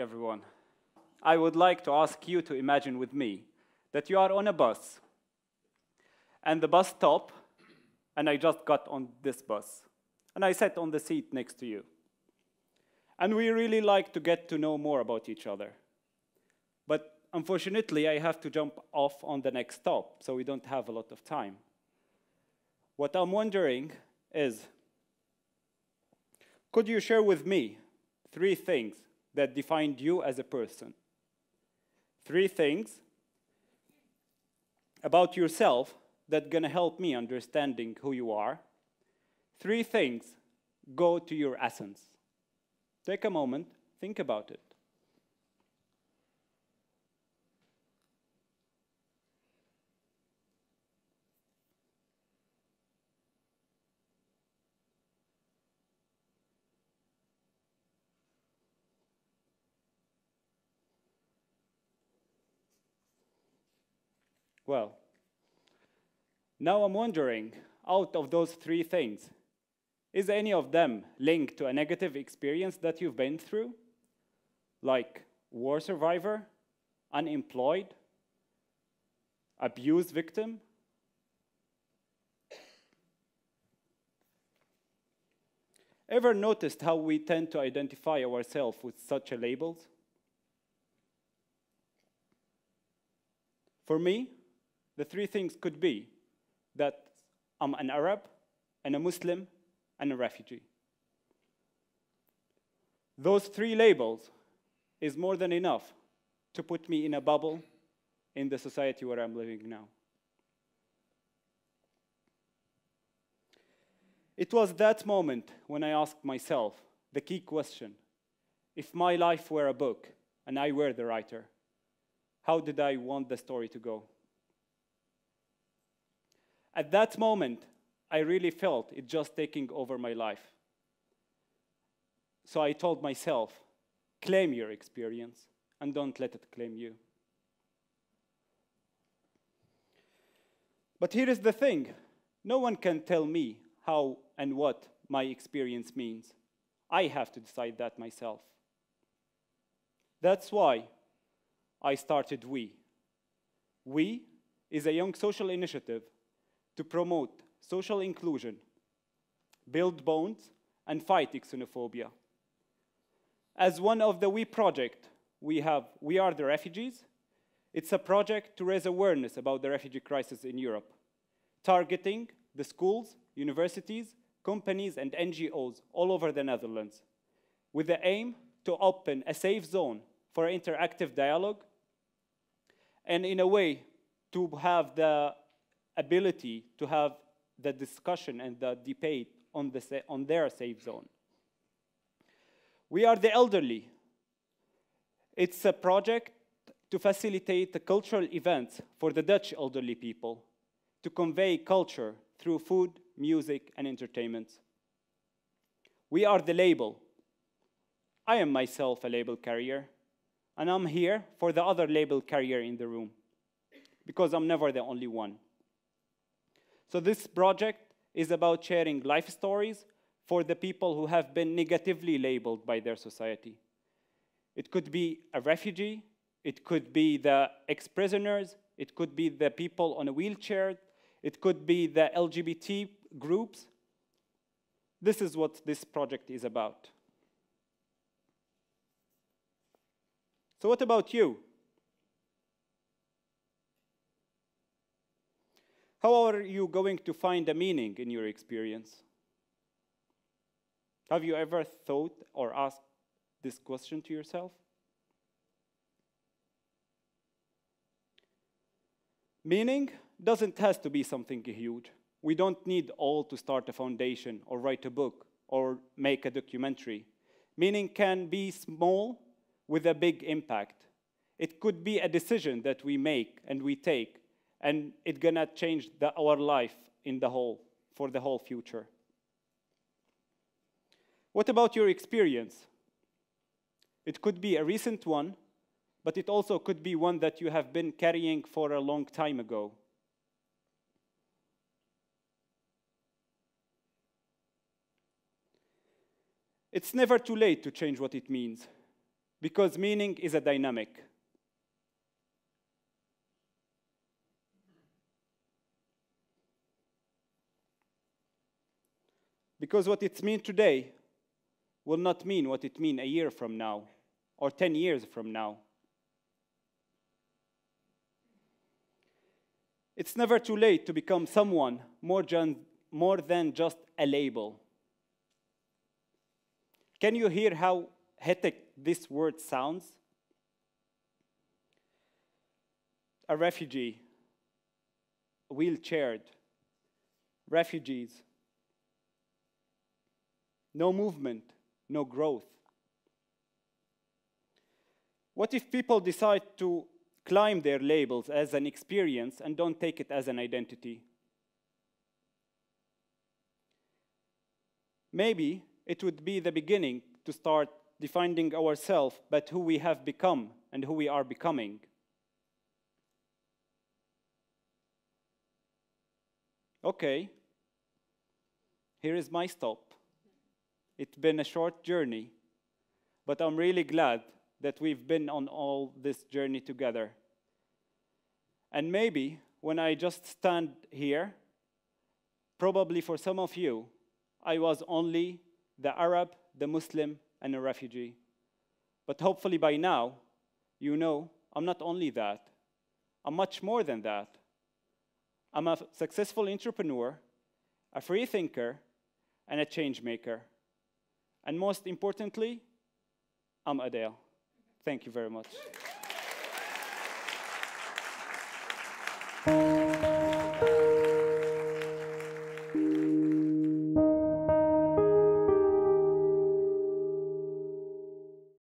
everyone. I would like to ask you to imagine with me that you are on a bus, and the bus stop, and I just got on this bus, and I sat on the seat next to you. And we really like to get to know more about each other. But unfortunately, I have to jump off on the next stop, so we don't have a lot of time. What I'm wondering is could you share with me three things that defined you as a person? Three things about yourself that gonna help me understanding who you are. Three things go to your essence. Take a moment, think about it. Well, now I'm wondering, out of those three things, is any of them linked to a negative experience that you've been through? Like war survivor, unemployed, abuse victim? Ever noticed how we tend to identify ourselves with such a labels? For me, the three things could be that I'm an Arab, and a Muslim, and a refugee. Those three labels is more than enough to put me in a bubble in the society where I'm living now. It was that moment when I asked myself the key question if my life were a book and I were the writer, how did I want the story to go? At that moment, I really felt it just taking over my life. So I told myself, claim your experience and don't let it claim you. But here is the thing no one can tell me how and what my experience means. I have to decide that myself. That's why I started We. We is a young social initiative to promote social inclusion, build bonds, and fight xenophobia. As one of the We project, we have We Are the Refugees. It's a project to raise awareness about the refugee crisis in Europe, targeting the schools, universities, companies, and NGOs all over the Netherlands, with the aim to open a safe zone for interactive dialogue, and in a way to have the ability to have the discussion and the debate on, the, on their safe zone. We are the elderly. It's a project to facilitate the cultural events for the Dutch elderly people, to convey culture through food, music, and entertainment. We are the label. I am myself a label carrier, and I'm here for the other label carrier in the room, because I'm never the only one. So this project is about sharing life stories for the people who have been negatively labeled by their society. It could be a refugee, it could be the ex-prisoners, it could be the people on a wheelchair, it could be the LGBT groups. This is what this project is about. So what about you? How are you going to find a meaning in your experience? Have you ever thought or asked this question to yourself? Meaning doesn't have to be something huge. We don't need all to start a foundation or write a book or make a documentary. Meaning can be small with a big impact. It could be a decision that we make and we take and it's gonna change the, our life in the whole, for the whole future. What about your experience? It could be a recent one, but it also could be one that you have been carrying for a long time ago. It's never too late to change what it means. because meaning is a dynamic. Because what it means today will not mean what it means a year from now or 10 years from now. It's never too late to become someone more, more than just a label. Can you hear how hectic this word sounds? A refugee, wheelchaired, refugees, no movement, no growth. What if people decide to climb their labels as an experience and don't take it as an identity? Maybe it would be the beginning to start defining ourselves, but who we have become and who we are becoming. Okay, here is my stop. It's been a short journey, but I'm really glad that we've been on all this journey together. And maybe when I just stand here, probably for some of you, I was only the Arab, the Muslim, and a refugee. But hopefully by now, you know I'm not only that, I'm much more than that. I'm a successful entrepreneur, a free thinker, and a change maker. And most importantly, I'm Adel. Thank you very much.